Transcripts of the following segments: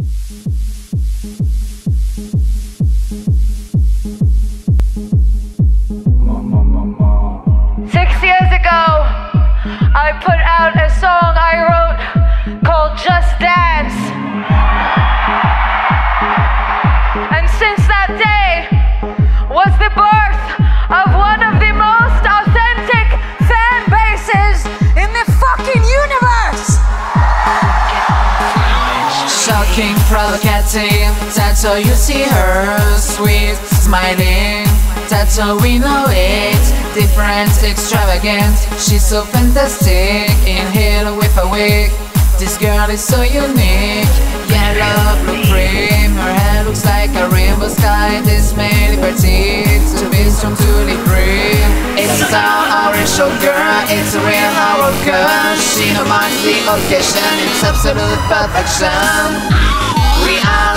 Mm-hmm. Shocking, provocative, that's how you see her. Sweet, smiling, that's how we know it. Different, extravagant, she's so fantastic. In here with a wig, this girl is so unique. Yellow, blue cream, her hair looks like a rainbow sky. This made liberty to be strong, to be free. It's our show girl, it's a real hard girl. She no minds the occasion, it's absolute perfection. We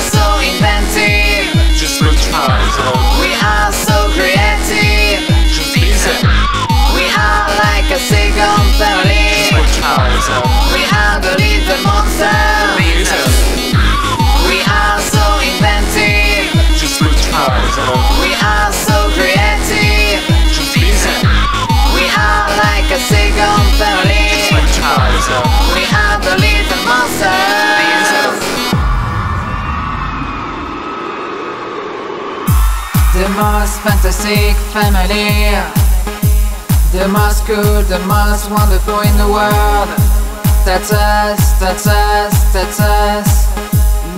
The most fantastic family. The most cool, the most wonderful in the world. That's us, that's us, that's us.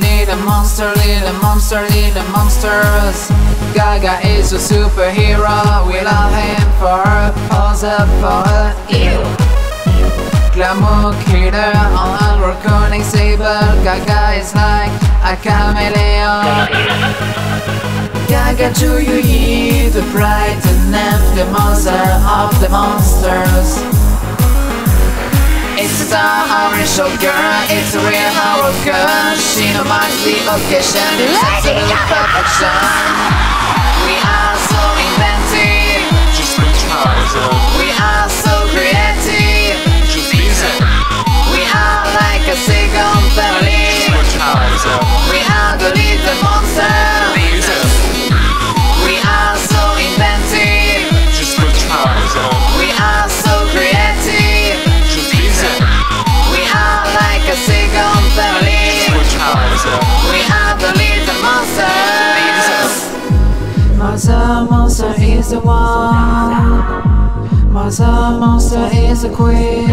Little monster, little monster, little monsters. Gaga is a superhero. We love him for her, pose up for her. Ew. Glamour killer on a recording sable. Gaga is like a chameleon. Gaga to you, ye, the bright and the monster of the monsters. It's a orange show girl, it's a real horror girl. She no minds the occasion, it's absolute perfection. We are the little monsters. Monster, monster is the one. Monster, monster is the queen.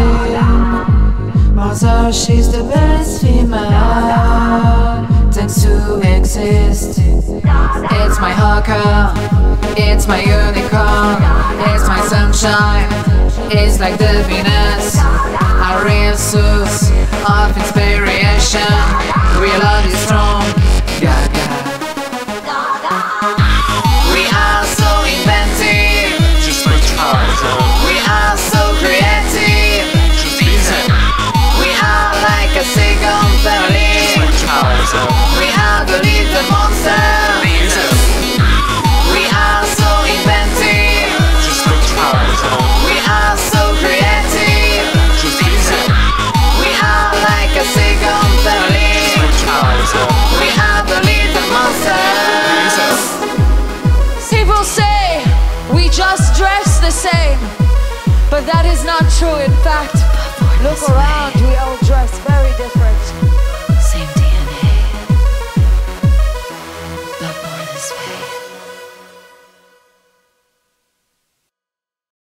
Monster, she's the best female. Thanks to exist. It's my hawker. It's my unicorn. It's my sunshine. It's like the Venus. A real source of inspiration. Love is strong. Gaga. We are so inventive. Just hard, uh, We are so creative. just easy. We are like a second family. Look hard, We are the little monsters. The same, but that is not true. In fact, look around, we all dress very different.